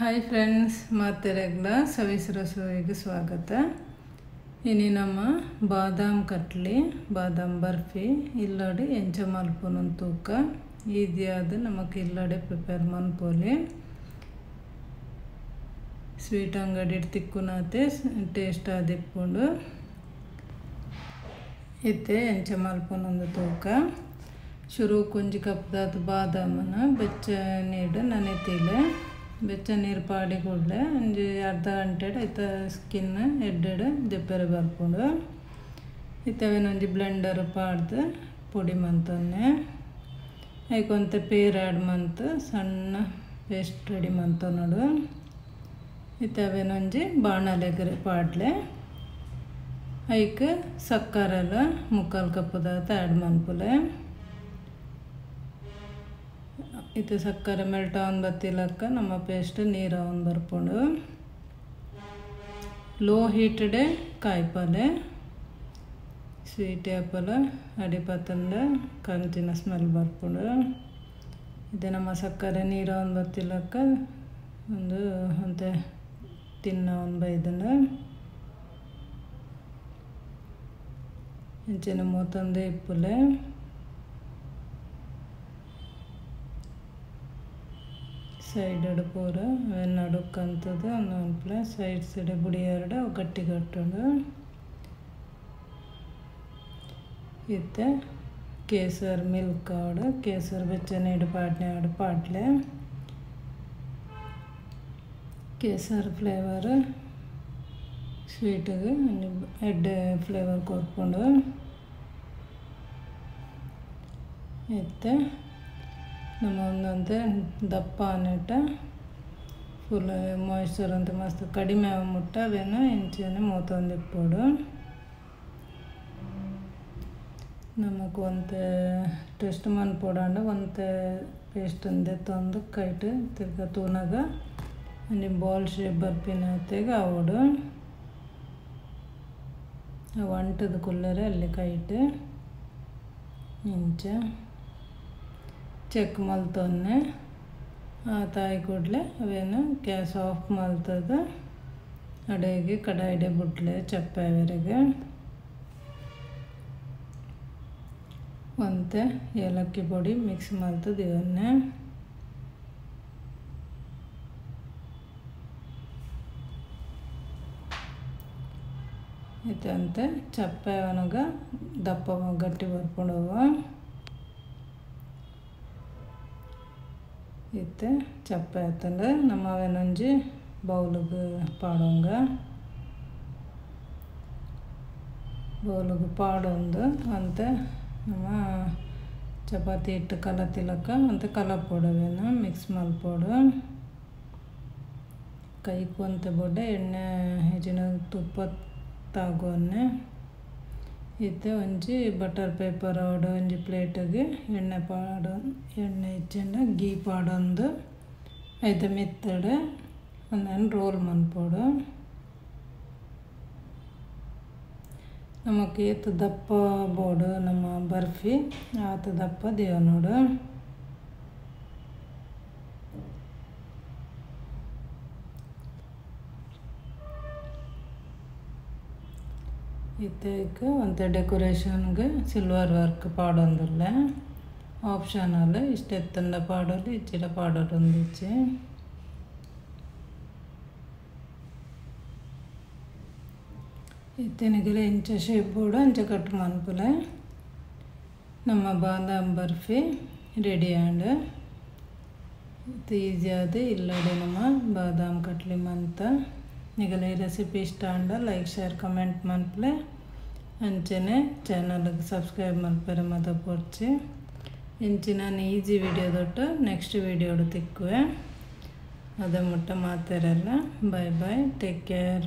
Hi friends ಮಾತೆರೆಗ್ಲ ಸವಿಸ್ ಸುವಿಗೆ ಸ್ವಾಗತ. ಇನಿ ನಮ್ಮ ಬಾದಾಮ್ ಕಟ್ಲಿ, ಬಾದಾಮ್ ಬರ್ಫಿ, ಇಲ್ಲಡಿ ಎಂಚ ಮಲ್ಪುನ ತೂಕ. ಈದಿಯಾದ ನಮಗೆ ಇಲ್ಲಡೆ ಪ್ರಿಪೇರ್ ಮನ್ಪೋಲಿ ಸ್ವೀಟ್ ಅಂಗಡಿ ತಿಕ್ಕುನಾತೆ ಟೇಸ್ಟ್ ಆದಿಪ್ಪುಂಡು ಇತ್ತೆ ಎಂಚ ಮಲ್ಪುನೊಂದು ತೂಕ. ಶುರು ಕುಂಜಿ ಕಪ್ದಾದ ಬಾದಾಮನ, ಬೆಚ್ಚ ನೀಡು ನನೆತಿಲೆ. ಬೆಚ್ಚ ನೀರು ಪಾಡಿ ಕೂಡಲೇ ಒಂಜಿ ಅರ್ಧ ಗಂಟೆ ಐತ ಸ್ಕಿನ್ ಎಡ್ಡೆಡ್ ದೆಪ್ಪರೆ ಬರ್ಪುಂಡು ಇತ್ತವೇನೊಂಜಿ ಬ್ಲೆಂಡರ್ ಪಾಡ್ದು ಪುಡಿ ಮಂತೊನ್ನೆ, ಐಕೊಂತ ಪೇರ್ ಆ್ಯಡ್ ಮಂತ್, ಸಣ್ಣ ಪೇಸ್ಟ್ ರೆಡಿ ಮಂತೊನಡು ಇತ್ತವೇನೊಂಜಿ ಬಾಣಲೆಗ್ರೆ ಪಾಡ್ಲೆ, ಐಕ್ ಸಕ್ಕರೆಲ್ಲ ಮುಕ್ಕಾಲು ಕಪ್ಪದಾತ ಆ್ಯಡ್ ಮನ್ಪುಲೆ ಇದು ಸಕ್ಕರೆ ಮೆಲ್ಟ್ ಅವನ್ ಬತ್ತಿಲಕ್ಕ ನಮ್ಮ ಪೇಸ್ಟ್ ನೀರು ಅವನ್ ಬರ್ಪುಂಡು ಲೋ ಹೀಟಡೆ ಕಾಯಿಪಲ್ಲೆ ಸ್ವೀಟ್ ಆ್ಯಪಲ್ ಅಡಿಪತ್ತಂದ ಕಂಚಿನ ಸ್ಮೆಲ್ ಬರ್ಪುಂಡು ಇದು ನಮ್ಮ ಸಕ್ಕರೆ ನೀರು ಅವನ್ ಬತ್ತಿಲಕ್ಕ ಒಂದು ಅಂತೆ ತಿನ್ನ ಒಂದು ಬೈದನು. ಹೆಂಚಿನ ಮೂತಂದೆ ಇಪ್ಪುಲೆ. ಸೈಡ್ ಅವೆನ್ ನಡುಕ್ಕಂತದ ಪ್ಲಸ್ ಸೈಡ್ ಸೈಡ್ ಬುಡಿ ಎರಡು ಗಟ್ಟಿ ಕಟ್ಟುಂಡು ಇತ್ತೆ, ಕೇಸರ್ ಮಿಲ್ಕ್ ಆಡು, ಕೇಸರ್ ಬೆಚ್ಚನೆ ಇಡು ಪಾಟ್ನೆ ಆಡು ಪಾಟ್ಲೆ. ಕೇಸರ್ ಫ್ಲೇವರ್ ಸ್ವೀಟಿಗೆ ಎಡ್ಡೆ ಫ್ಲೇವರ್ ಕೊರ್ಕೊಂಡು ಇತ್ತೆ ನಮ್ಮ ಒಂದಂತೆ ದಪ್ಪ ಅನ್ನಿಟ್ಟ ಫುಲ್ ಮಾಯ್ಶ್ಚರ್ ಅಂತ ಮಸ್ತ್ ಕಡಿಮೆ ಮುಟ್ಟ ಅವೇನು ಇಂಚನೆ ಮೂತೊಂದಿಪ್ಪೋಡು ನಮಗೆ ಒಂತೆ ಟೆಸ್ಟ್ ಮನ್ ಪೋಡಾಂಡ, ಒಂತೆ ಪೇಸ್ಟ್ ಅಂದೆ ತಂದು ಕೈಟ್ ತಿರ್ಗ ತೂನಾಗ ನಿಮ್ಮ ಬಾಲ್ ಶೇಪ್ ಬರ್ಪಿನ ತೆಗ ಅವಡು. ಅಂಟದ ಕುಲ್ಲರೆ ಅಲ್ಲಿ ಕೈಟ್, ಇಂಚ. ಚೆಕ್ ಮಲ್ತೊನ್ನೆ. ತಾಯಿ ಕೂಡಲೇ ಅವೇನು ಗ್ಯಾಸ್ ಆಫ್ ಮಲ್ತದ. ಅಡೆಗೆ, ಕಡಾಯಿಡೆ ಬಿಟ್ಲೆ ಚಪ್ಪೆವರೆಗೆ ಮತ್ತು ಏಲಕ್ಕಿ ಪುಡಿ ಮಿಕ್ಸ್ ಮಲ್ತದ ಇವನ್ನೇ. ಇದಂತೆ ಚಪ್ಪೆ ಅವನಾಗ ದಪ್ಪ ಗಟ್ಟಿ ಬರ್ಕೊಂಡವ. ಇತ್ತೆ ಚಪ್ಪೆ ಆಯ್ತಂದ್ರೆ ನಮ್ಮ ಅವೇನೊಂಜಿ ಬೌಲಿಗೆ ಪಾಡೋಂಗ. ಬೌಲಿಗೆ ಪಾಡೊಂದು ಅಂತ ನಮ್ಮ ಚಪಾತಿ ಹಿಟ್ಟು ತಿಲಕ ಅಂತ ಕಲಪೊಡವೇನು ಮಿಕ್ಸ್ ಮಲ್ಪೋಡು ಕೈ ಕೊಂತ ಬೊಡ್ಡೆ ಎಣ್ಣೆ ಹೆಚ್ಚಿನ ತುಪ್ಪ ತಾಗೋನ್ನೆ ಇತ್ತೆ ಒಂಜಿ ಬಟರ್ ಪೇಪರ್ ಆಡು, ಒಂಜಿ ಪ್ಲೇಟಿಗೆ ಎಣ್ಣೆ ಪಾಡು, ಎಣ್ಣೆ ಇಚ್ಚಂಡ ಗೀ ಪಾಡೊಂದು. ಐತ ಮಿತ್ತಡೆ ಒಂದನ್ನು ರೋಲ್ ಮನ್ಪೋಡು ನಮಕ್ ಏತು ದಪ್ಪ ಬೋಡು, ನಮ್ಮ ಬರ್ಫಿ, ಆತ ದಪ್ಪ ದೇವ ನೋಡು ಒಂದು ಡೆಕೋರೇಷನ್ಗೆ ಸಿಲ್ವರ್ ವರ್ಕ್ ಪಾಡೊಂದುಲ್ಲ. ಆಪ್ಷನಲ್ ಇಷ್ಟ ಎತ್ತಂಡ ಪಾಡೋದು ಇಚ್ಚಿಡ ಇಚ್ಚೆ ಇತ್ತನಿಗೆಲ್ಲ ಇಂಚ ಶೇಪ್ ಕೂಡ ಅಂಚ ಕಟ್ ಮನ್ಪುಲೆ. ನಮ್ಮ ಬಾದಾಮ್ ಬರ್ಫಿ ರೆಡಿ ಆಂಡ್ ಇದು ಈಸಿ ಆದ ಇಲ್ಲಡೆ ನಮ್ಮ ಬಾದಾಮ್ ಕಟ್ಲಿ ಮಂತ ನಿಗಲ ಈ ರೆಸಿಪಿ ಇಷ್ಟ ಅಂಡ ಲೈಕ್ ಶೇರ್ ಕಮೆಂಟ್ ಮನ್ಪಲೆ ಅಂಚೆನೆ ಚಾನಲ್ಗೆ ಸಬ್ಸ್ಕ್ರೈಬ್ ಮನ್ಪರೆ ಮತ ಪೋರ್ಚಿ ಇಂಚಿ ನಾನು ಈಜಿ ವಿಡಿಯೋ ದೊಟ್ಟು ನೆಕ್ಸ್ಟ್ ವಿಡಿಯೋಡು ತಿಕ್ಕುವೆ. ಅದ ಮುಟ್ಟ ಮಾತಾರಲ್ಲ. ಬಾಯ್ ಬಾಯ್ ಟೇಕ್ ಕೇರ್